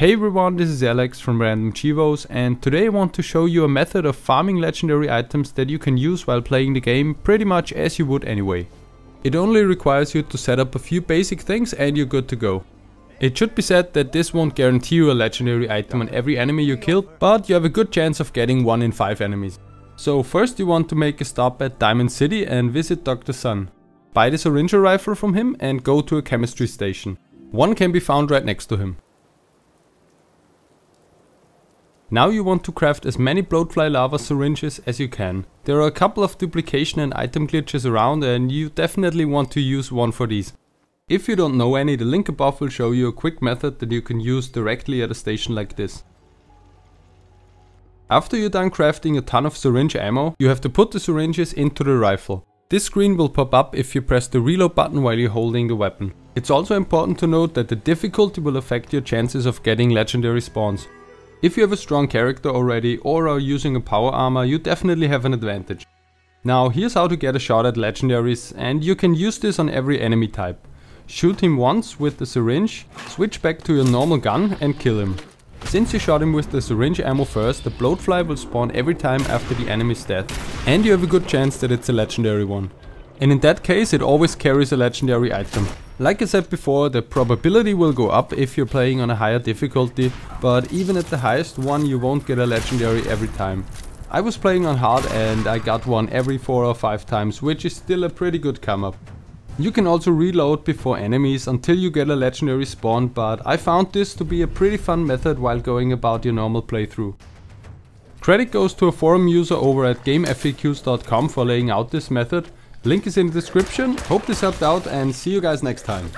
Hey everyone, this is Alex from Random Chievos and today I want to show you a method of farming legendary items that you can use while playing the game pretty much as you would anyway. It only requires you to set up a few basic things and you're good to go. It should be said that this won't guarantee you a legendary item on every enemy you kill, but you have a good chance of getting one in 5 enemies. So first you want to make a stop at Diamond City and visit Dr. Sun. Buy the syringer rifle from him and go to a chemistry station. One can be found right next to him. Now you want to craft as many bloatfly larva syringes as you can. There are a couple of duplication and item glitches around and you definitely want to use one for these. If you don't know any, the link above will show you a quick method that you can use directly at a station like this. After you're done crafting a ton of syringe ammo, you have to put the syringes into the rifle. This screen will pop up if you press the reload button while you're holding the weapon. It's also important to note that the difficulty will affect your chances of getting legendary spawns. If you have a strong character already or are using a power armor, you definitely have an advantage. Now here's how to get a shot at legendaries and you can use this on every enemy type. Shoot him once with the syringe, switch back to your normal gun and kill him. Since you shot him with the syringe ammo first, the bloatfly will spawn every time after the enemy's death and you have a good chance that it's a legendary one. And in that case it always carries a legendary item. Like I said before, the probability will go up if you're playing on a higher difficulty, but even at the highest one you won't get a legendary every time. I was playing on hard and I got one every 4 or 5 times, which is still a pretty good come up. You can also reload before enemies until you get a legendary spawn, but I found this to be a pretty fun method while going about your normal playthrough. Credit goes to a forum user over at gamefaqs.com for laying out this method, Link is in the description. Hope this helped out and see you guys next time.